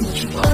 Much love.